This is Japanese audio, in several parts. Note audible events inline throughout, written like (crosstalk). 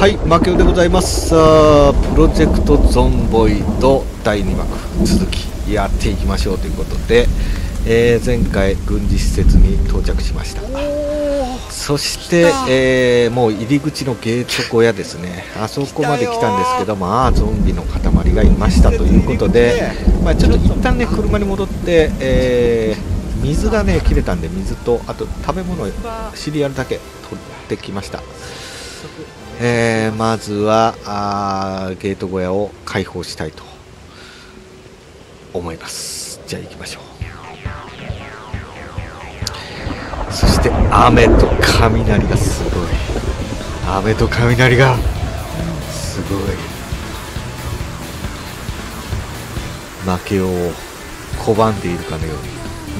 はい負けでございます。さあプロジェクトゾンボイド第2幕続きやっていきましょうということで、えー、前回軍事施設に到着しました。そして、えーもう入り口のゲート小屋ですね。あそこまで来たんですけどまあゾンビの塊がいましたということで、まあ、ちょっと一旦ね車に戻って、えー水がね切れたんで水とあと食べ物シリアルだけ取ってきましたえーまずはあーゲート小屋を開放したいと思います。じゃあ行きましょう。そして雨と雷がすごい。雨と雷がすごい。負けを拒んでいるかのように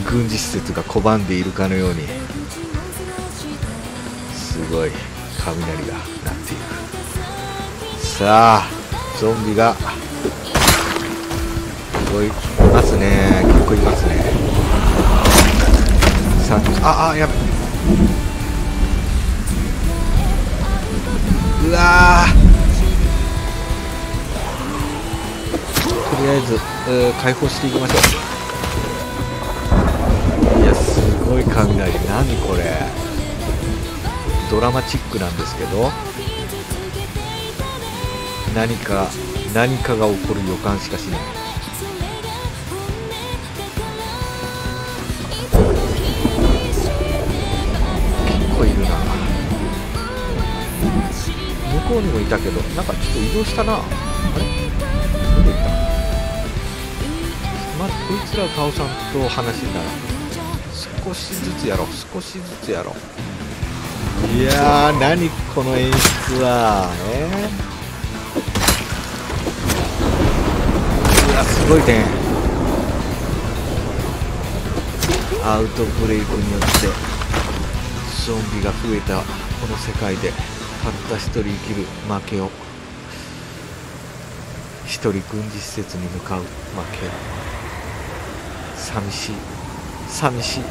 軍事施設が拒んでいるかのようにすごい。雷が鳴っている。さあゾンビが。すごいいますね。結構いますね。さあああやべ。うわとりあえず、えー解放していきましょう。いやすごい雷。何これ。ドラマチックなんですけど何か何かが起こる予感しかしない。結構いるな。向こうにもいたけどなんかちょっと移動したな。あれ？どこ行った？まずこいつらを倒さんと話になら少しずつやろう少しずつやろう。いやー何この演出は。えー、うわすごいねアウトブレイクによってゾンビが増えたこの世界でたった一人生きる負けを一人軍事施設に向かう負け寂しい寂しい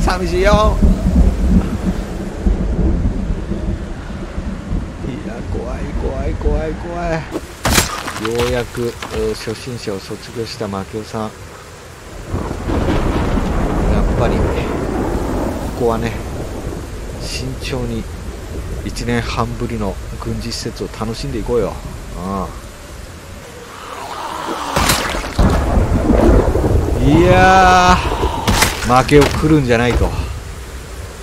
寂しいよいや怖い怖い怖い。ようやくえー初心者を卒業した負けさん。やっぱりここはね慎重に1年半ぶりの軍事施設を楽しんでいこうよ。うん。いやー負けを来るんじゃないと。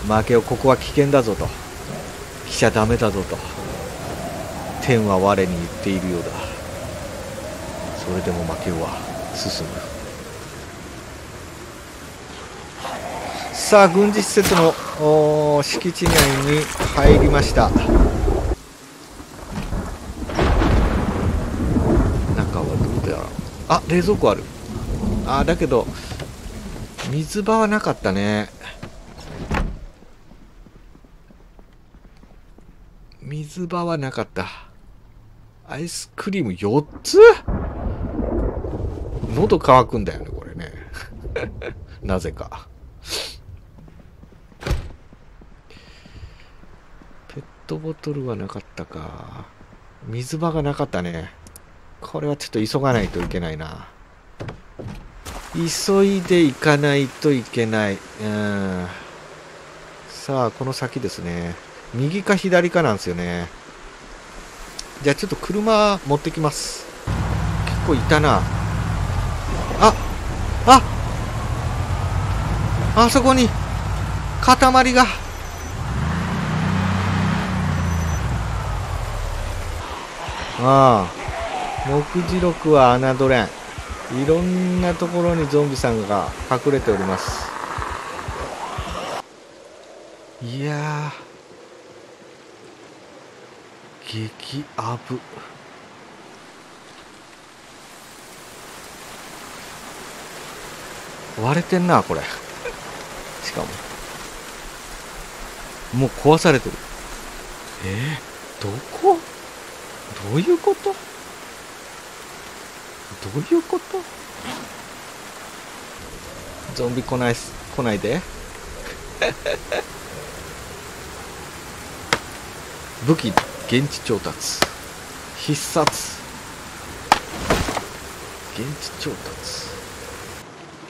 負けをここは危険だぞと。来ちゃダメだぞと。天は我に言っているようだ。それでも負けは進む。さあ軍事施設の敷地内に入りました。中はどうだ？ろうあ冷蔵庫ある。あだけど水場はなかったね。水場はなかった。アイスクリーム4つ？喉乾くんだよねこれね。(laughs) なぜか。ペットボトルはなかったか。水場がなかったね。これはちょっと急がないといけないな。急いで行かないといけない。うん。さあこの先ですね。右か左かなんですよね。じゃあちょっと車持ってきます。結構いたな。あああそこに塊が。ああ目次録は侮れん。いろんなところにゾンビさんが隠れておりますいやー激アブ。割れてんなこれ。しかも。もう壊されてる。えー、どこ？どういうこと？どういうこと？ゾンビ来ないっす来ないで。武器。現地調達。必殺。現地調達。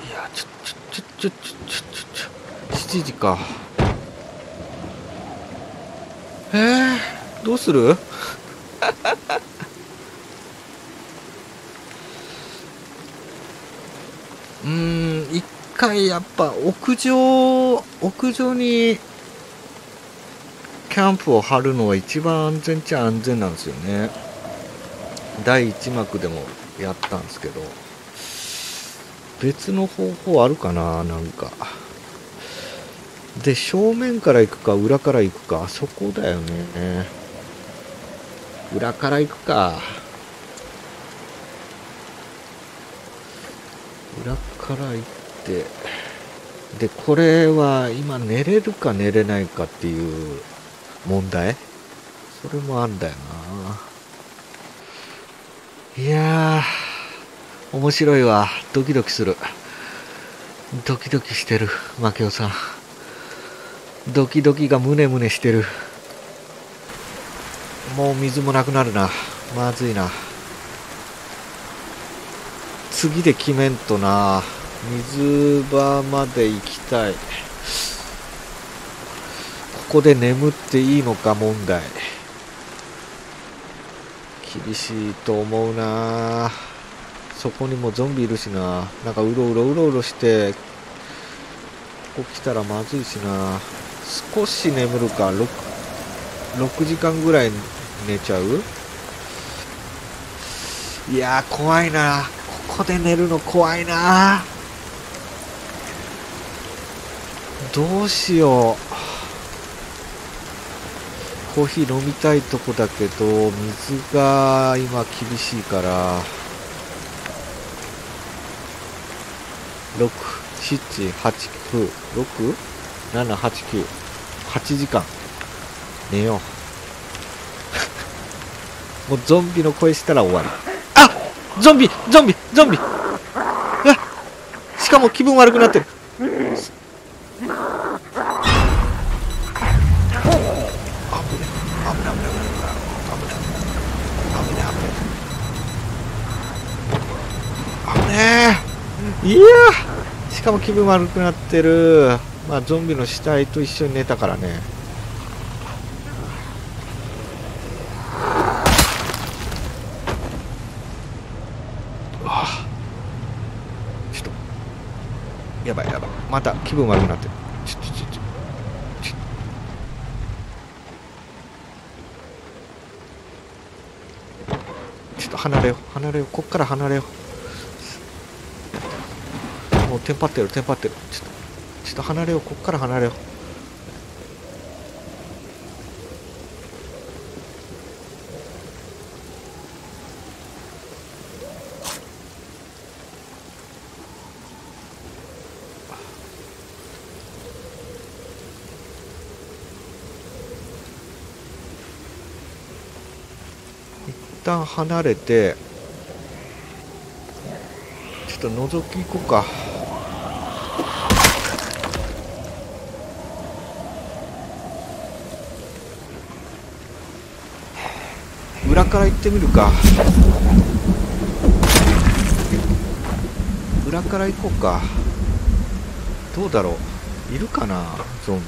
いやちょちょちょちょちょちょちょ7時か。えー、どうする？(laughs) うーん一回やっぱ屋上屋上にャンプを張るのは一番安全っちゃ安全なんですよね。第1幕でもやったんですけど。別の方法あるかななんか。で正面から行くか裏から行くかあそこだよね。裏から行くか。裏から行って。でこれは今寝れるか寝れないかっていう問題？それもあんだよな。いやー面白いわ。ドキドキする。ドキドキしてるマキオさん。ドキドキがムネムネしてる。もう水もなくなるな。まずいな。次で決めんとな。水場まで行きたい。ここで眠っていいのか問題。厳しいと思うな。そこにもゾンビいるしな。なんかうろうろうろうろしてここ来たらまずいしな。少し眠るか。6, 6時間ぐらい寝ちゃう？いや怖いな。ここで寝るの怖いな。どうしよう。コーヒー飲みたいとこだけど水が今厳しいから6 7 8 9 6 7 8 9 8時間。寝よう。(laughs) もうゾンビの声したら終わり。あゾンビゾンビゾンビ。あしかも気分悪くなってる。いやしかも気分悪くなってる。まあゾンビの死体と一緒に寝たからね。あちょっとやばいやばい。また気分悪くなってる。ちょちょちょちょちょちょっと離れよう離れようこっから離れようテンパってるテンパってる。ちょっとちょっと離れよう。こっから離れよう。一旦離れてちょっと覗き行こうか裏から行ってみるか。裏から行こうか。どうだろう。いるかなゾンビ。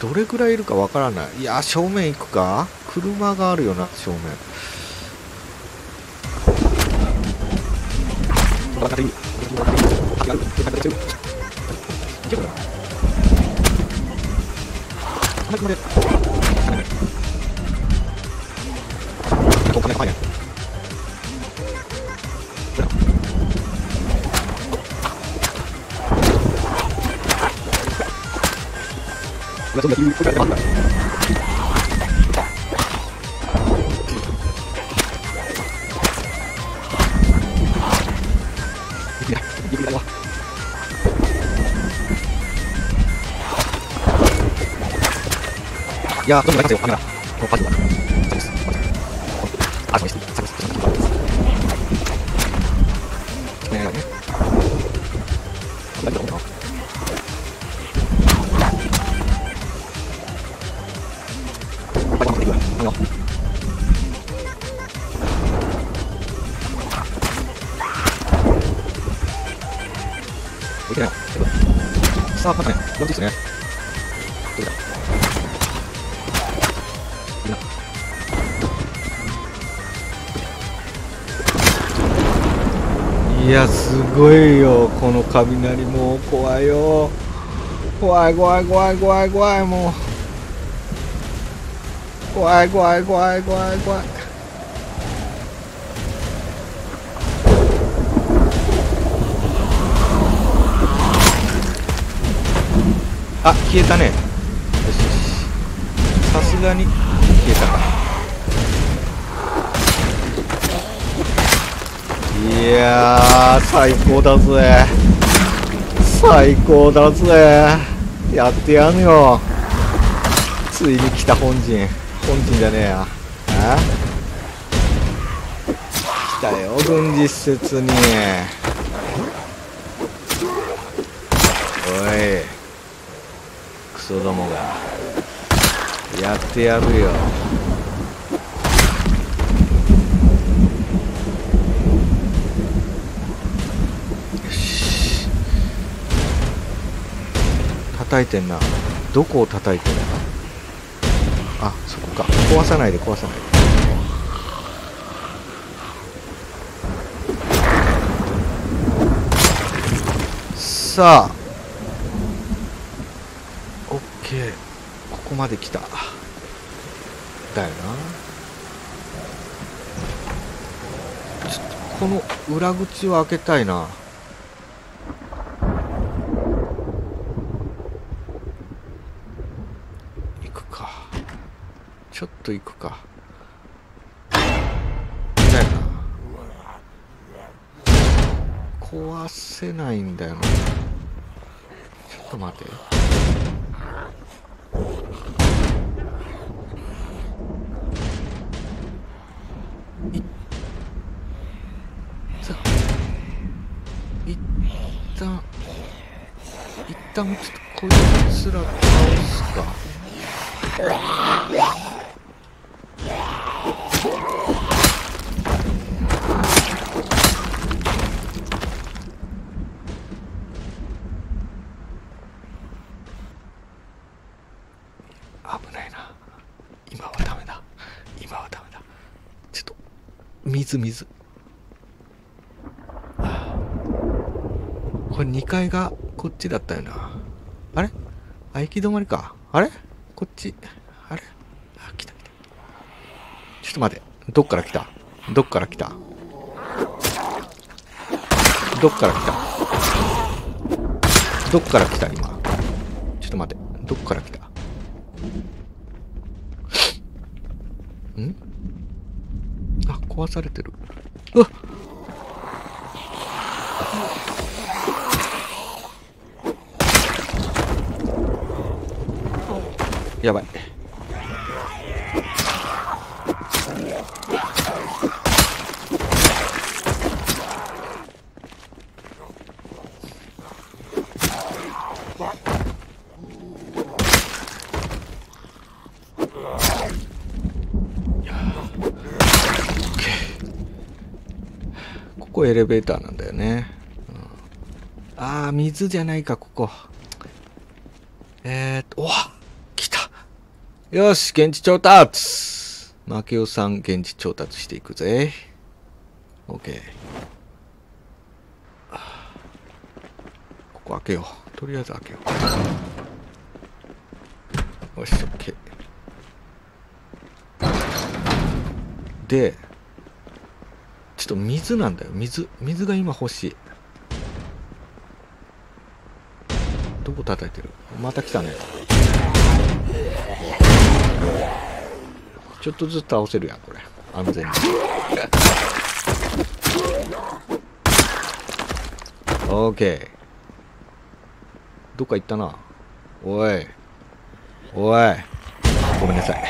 どれぐらいいるかわからない。いや正面行くか。車があるよな正面。いや、どんどん中せよ、カメラ。もうパジだ。いやすごいよ。この雷も。う怖いよ。怖い怖い怖い怖い怖いもう。怖い怖い怖い怖い怖い。あ消えたね。よしよし。さすがに。いやー最高だぜ。最高だぜ。やってやんよ。ついに来た本陣本陣じゃねえや。あ来たよ軍事施設に。おい。クソどもが。やってやるよ。叩いてんな。どこを叩いてんだ？あそこか。壊さないで壊さないで。さあ。オッケー。ここまで来た。だよな。ちょっとこの裏口を開けたいな行くかちょっと行くか。だよな。壊せないんだよな。ちょっと待て。いざ一旦一旦ちょっとこいつら倒すか。危ないな。今はダメだ。今はダメだ。ちょっと水水。これ2階がこっちだったよな。あれ？あ行き止まりか。あれ？こっち。ちょっと待て。どっから来た？どっから来た？どっから来た？どっから来た？今。ちょっと待て。どっから来た？ん？あ壊されてる。うわっ！やばい。こエレベーターなんだよね、うん、ああ水じゃないかここ。えー、っとおわ来た。よし現地調達。マケオさん現地調達していくぜ。OK ここ開けよう。とりあえず開けよう。よし OK でちょっと水なんだよ。水水が今欲しい。どこ叩いてる？また来たね。ちょっとずつ倒せるやんこれ。安全に。オーケー。どっか行ったな。おい。おい。ごめんなさい。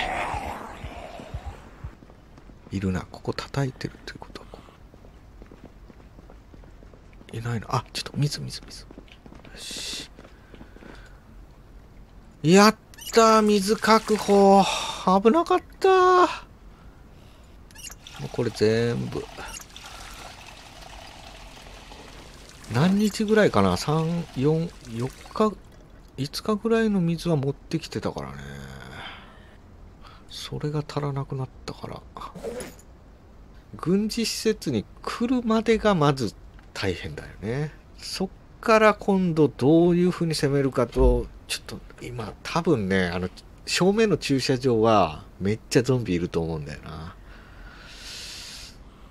いるな。ここ叩いてるってこと。いな。いのあちょっと水水水よし。やった水確保。危なかったもうこれ全部。何日ぐらいかな？344日？5日ぐらいの水は持ってきてたからね。それが足らなくなったから。軍事施設に来るまでがまず大変だよね。そっから今度どういう風に攻めるかとちょっと今多分ねあの正面の駐車場はめっちゃゾンビいると思うんだよな。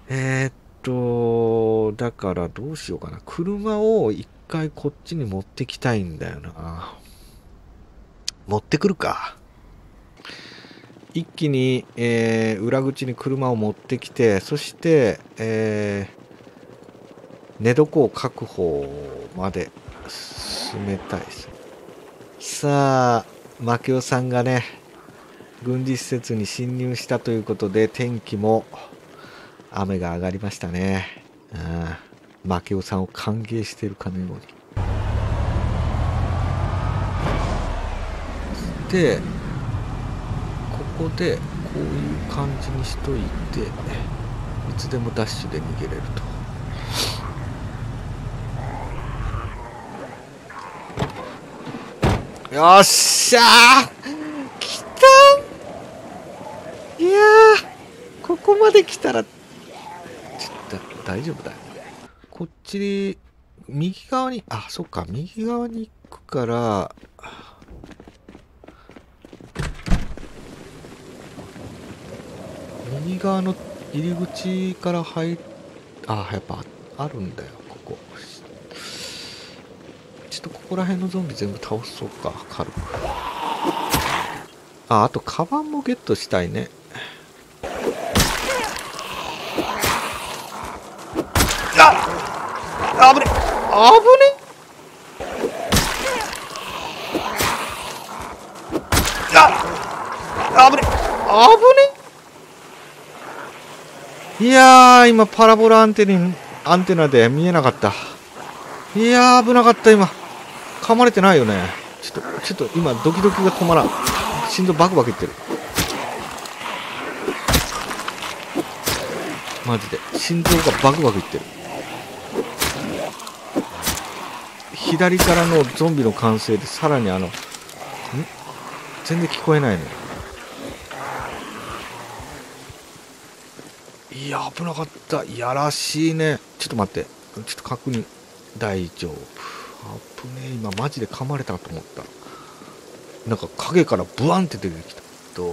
えー、っとだからどうしようかな。車を一回こっちに持ってきたいんだよな。持ってくるか。一気に、えー、裏口に車を持ってきてそして、えー、寝床を確保まで進めたいです。さあ牧雄さんがね軍事施設に侵入したということで天気も雨が上がりましたね。負けおさんを歓迎しているかのように。でここでこういう感じにしといていつでもダッシュで逃げれると。よっしゃー。来た。いやここまで来たらちょっと大丈夫だよ。こっちで右側にあそっか右側に行くから右側の入り口から入あやっぱあるんだよここ。ちょっとここら辺のゾンビ全部倒そうか軽くああとカバンもゲットしたいねあぶねあぶね？ああぶねあぶね？いや、今パラボラアンテナ、アンテナで見えなかった。いやー、危なかった、今。噛まれてないよね。ちょっと、ちょっと今、ドキドキが止まらん。心臓バクバクいってる。マジで。心臓がバクバクいってる。左からのゾンビの完成で、さらにあの、ん？全然聞こえないね。いや危なかったやらしいねちょっと待ってちょっと確認大丈夫あぶねえ今マジで噛まれたと思った。なんか影からブワンって出てきた。と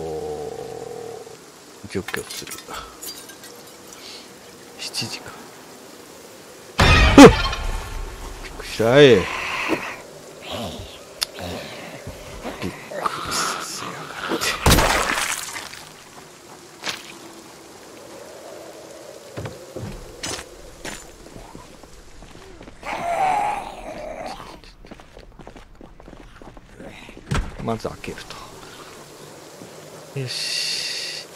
除去する。7時か。びっくりした。いまず開けるとよし。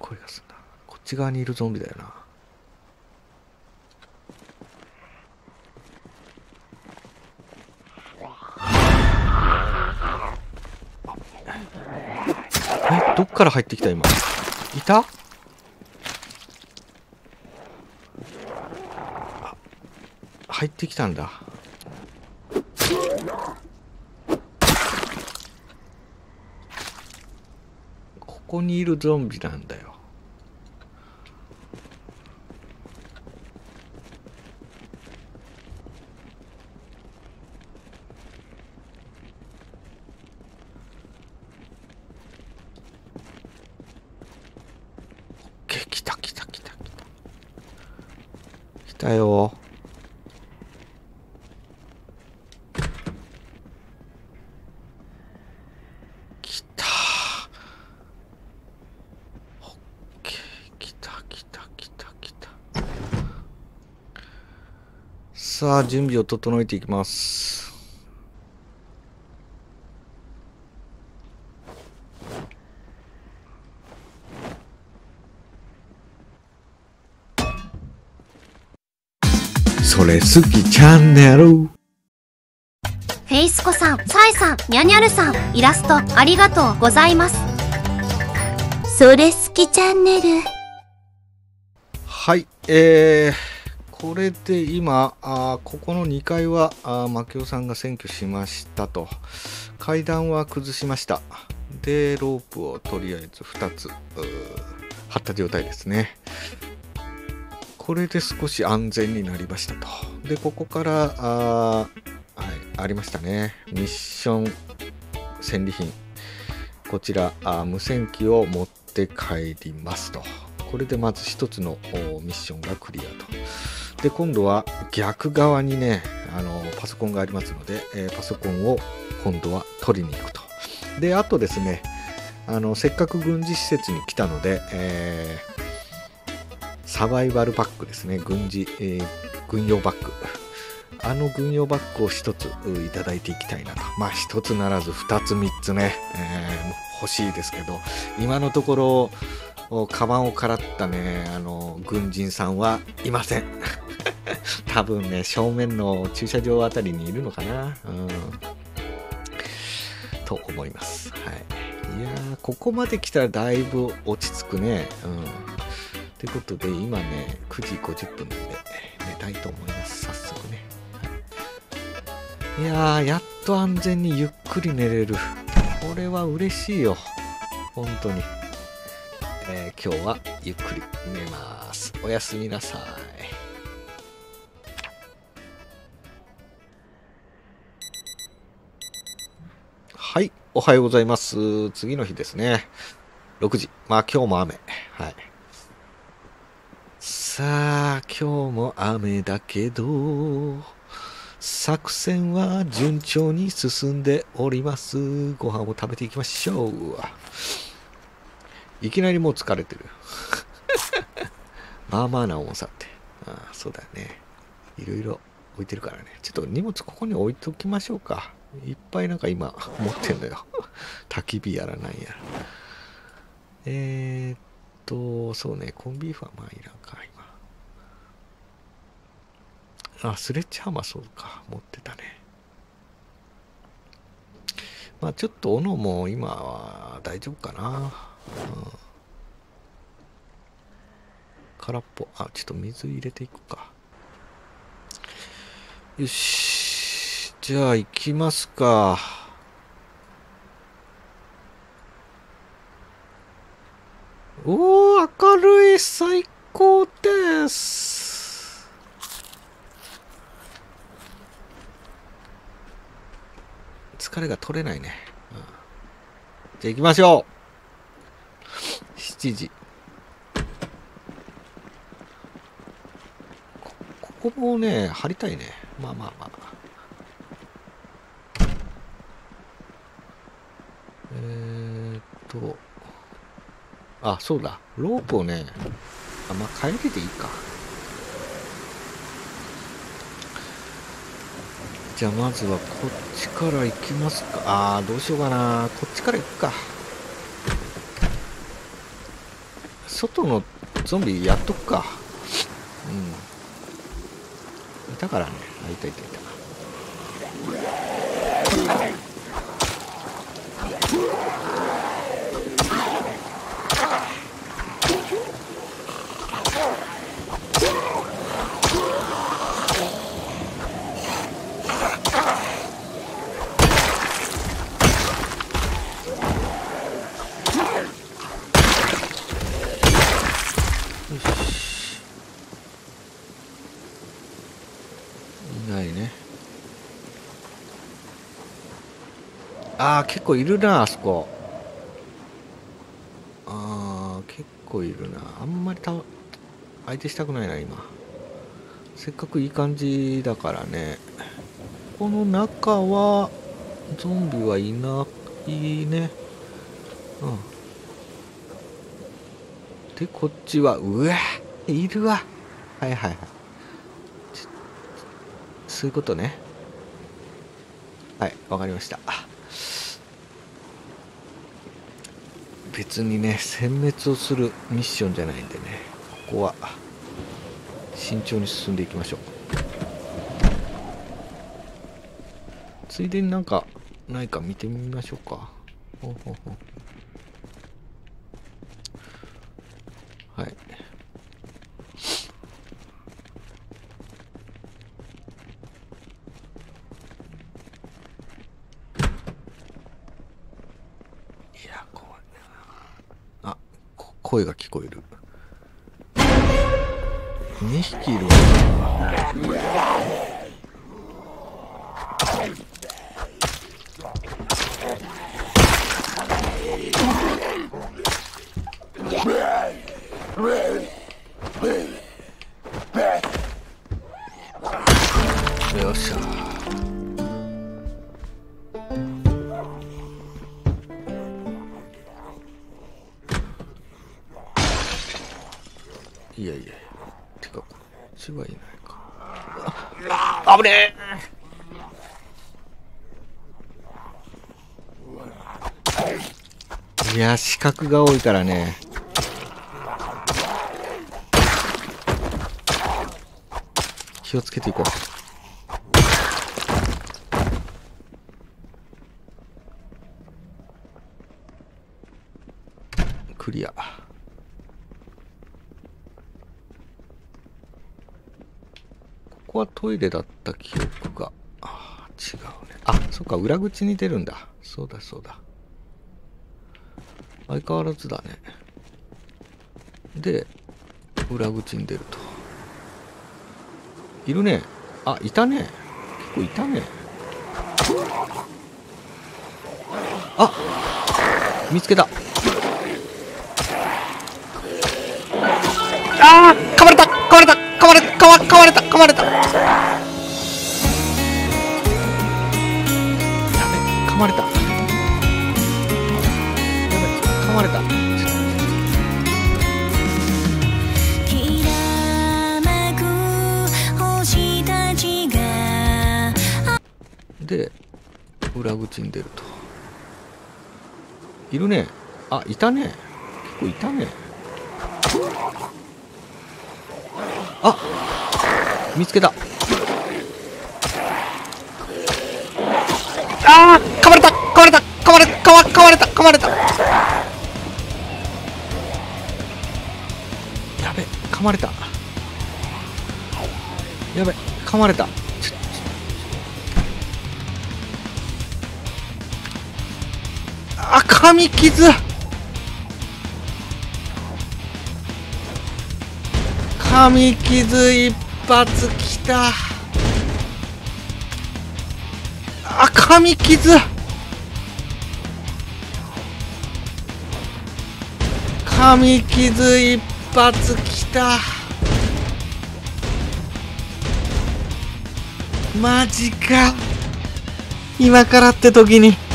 声がすんだこっち側にいるゾンビだよな。えどっから入ってきた今？いた？入ってきたんだ。こにいるゾンビなんだよ来た来た来た来た来たよさあ準備を整えていきます。それ好きチャンネルフェイスコさん、サイさん、ニャニャルさん、イラストありがとうございます。それ好きチャンネル。はいえー、これで今あここの2階はあ牧雄さんが占拠しましたと。階段は崩しました。でロープをとりあえず2つ張った状態ですね。これで少し安全になりましたと。でここからあ,、はい、ありましたね。ミッション戦利品。こちらあ無線機を持って帰りますと。これでまず1つのミッションがクリアと。で今度は逆側にねあのパソコンがありますので、えー、パソコンを今度は取りに行くと。であとですねあのせっかく軍事施設に来たので、えー、サバイバルバッグですね。軍事、えー、軍用バッグ。あの軍用バッグを1ついただいていきたいなと。まあ1つならず2つ3つね、えー、欲しいですけど今のところカバンをからったねあの軍人さんはいません (laughs) 多分ね正面の駐車場あたりにいるのかなうんと思いますはいいやー、ここまで来たらだいぶ落ち着くね。うん。ということで、今ね、9時50分なんで、寝たいと思います。早速ね。いやー、やっと安全にゆっくり寝れる。これは嬉しいよ。本当に。えー、今日はゆっくり寝ます。おやすみなさい。はい。おはようございます。次の日ですね。6時。まあ今日も雨。はい。さあ、今日も雨だけど、作戦は順調に進んでおります。ご飯を食べていきましょう。いきなりもう疲れてる。まあまあな重さって。ああ、そうだよね。いろいろ置いてるからね。ちょっと荷物ここに置いときましょうか。いっぱいなんか今持ってんだよ。焚き火やらないやら。えー、っと、そうね、コンビーフはまあいらんか、今。あ、スレッチハマーそうか、持ってたね。まあちょっと斧も今は大丈夫かな。空っぽ。あ、ちょっと水入れていくか。よし。じゃあ行きますか。おお、明るい最高です。疲れが取れないね。うん、じゃあ行きましょう。7時。ここもね、張りたいね。まあまあまあえっ。と、あ、そうだ。ロープをね、あ、まあ、帰りでいいか。じゃあまずはこっちから行きますか。あー、どうしようかな。こっちから行くか。外のゾンビやっとくか。うん。いたからね。あ、いたいたいた。ああ、結構いるな、あそこ。ああ、結構いるな。あんまりた相手したくないな、今。せっかくいい感じだからね。この中は、ゾンビはいないね。うん。で、こっちは、うわいるわ。はいはいはい。そういうことね。はい、わかりました。別にね殲滅をするミッションじゃないんでねここは慎重に進んでいきましょう。ついでになんかないか見てみましょうか。ほうほうほうはいいや怖いなあこ声が聞こえる。2匹いるわ。いやいやてかこっちはいないか。あ危ねえ。いや死角が多いからね。気をつけていこうクリアここはトイレだった記憶が。あ違うね。あそっか裏口に出るんだ。そうだそうだ。相変わらずだね。で裏口に出ると。いるね。あいたね。結構いたね。あ見つけた。あーいるね。あいたね。結構いたね。あ見つけた。あー噛まれた。噛まれた。噛まれた。噛ま噛まれた。噛まれた。やべ噛まれた。やべ噛まれた髪傷。髪傷一発きた。あ髪傷。髪傷一発きた。マジか。今からって時に。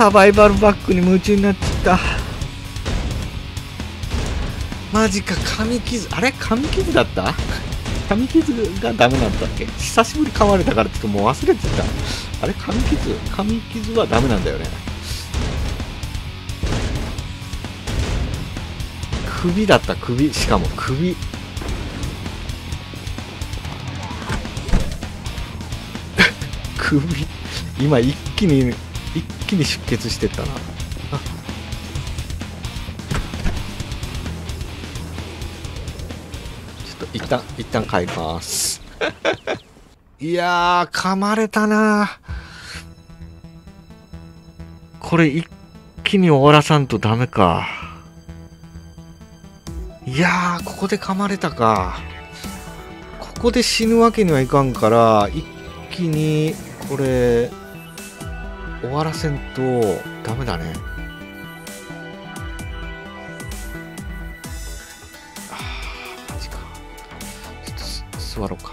サバイバルバッグに夢中になっちゃった。マジか髪傷。あれ？髪傷だった？髪傷がダメなんだっけ？久しぶり噛まれたからちょっともう忘れてた。あれ？髪傷？髪傷はダメなんだよね。首だった。首。しかも首。(laughs) 首。今一気に一気に出血してったな。あ。ちょっと一旦一旦帰ります。(laughs) いやー噛まれたな。これ一気に終わらさんとダメか。いやーここで噛まれたか。ここで死ぬわけにはいかんから一気にこれ終わらせんとダメだね。あーマジか。ちょっと座ろうか、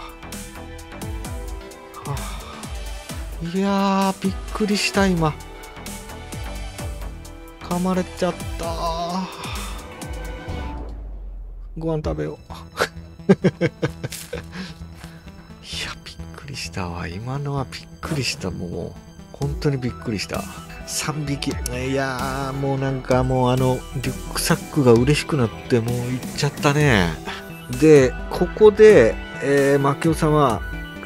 はあ、いやーびっくりした今。噛まれちゃった。ご飯食べよう。(laughs) いやびっくりしたわ。今のはびっくりしたもう。本当にびっくりした。3匹。いやーもうなんかもうあのリュックサックが嬉しくなってもう行っちゃったね。でここで、えー、マキオさんは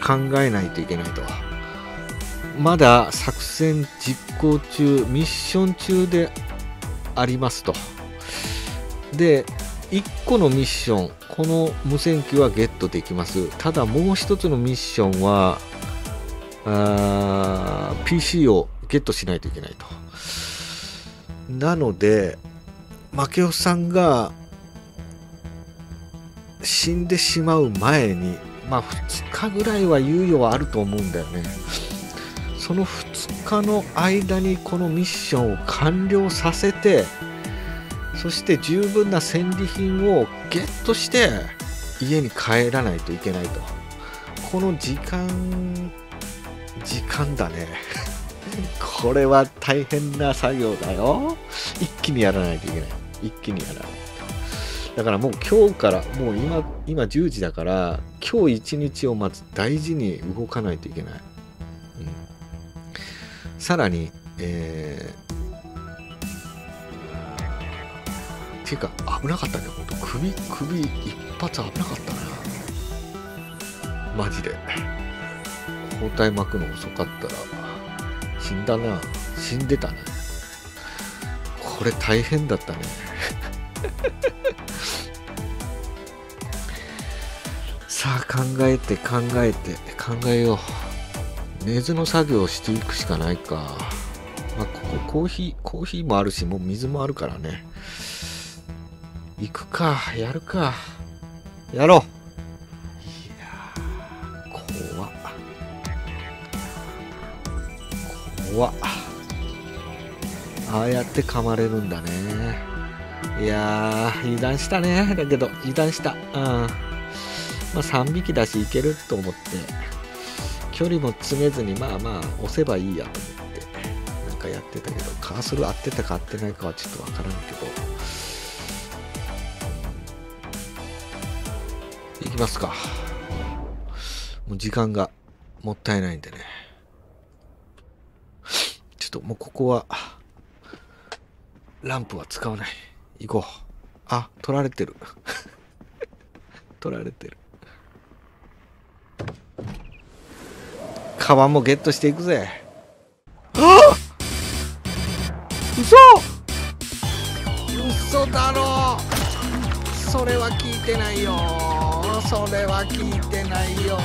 考えないといけないと。まだ作戦実行中ミッション中でありますと。で1個のミッションこの無線機はゲットできます。ただもう1つのミッションはあ PC をゲットしないといけないと。なので負けおさんが死んでしまう前にまあ2日ぐらいは猶予はあると思うんだよね。その2日の間にこのミッションを完了させてそして十分な戦利品をゲットして家に帰らないといけないと。この時間時間だね。(laughs) これは大変な作業だよ。一気にやらないといけない。一気にやらないと。だからもう今日からもう今今10時だから今日一日をまず大事に動かないといけない、うん、さらにえー、ていうか危なかったね。本当首首一発危なかったな。マジで。包帯巻くの遅かったら死んだな。死んでたねこれ大変だったね。(laughs) さあ考えて考えて考えよう。根津の作業をしていくしかないか。まあここコーヒーコーヒーもあるしもう水もあるからね。行くかやるか。やろう。怖っああやって噛まれるんだね。いやー油断したね。だけど油断した。うん。まあ3匹だしいけると思って。距離も詰めずにまあまあ押せばいいやと思って。なんかやってたけどカーソル合ってたか合ってないかはちょっとわからんけど。いきますか。もう時間がもったいないんでね。ちょっともうここはランプは使わない。行こう。あ取られてる。(laughs) 取られてる。カバンもゲットしていくぜ。あ嘘！嘘だろ！それは聞いてないよ。それは聞いてないよ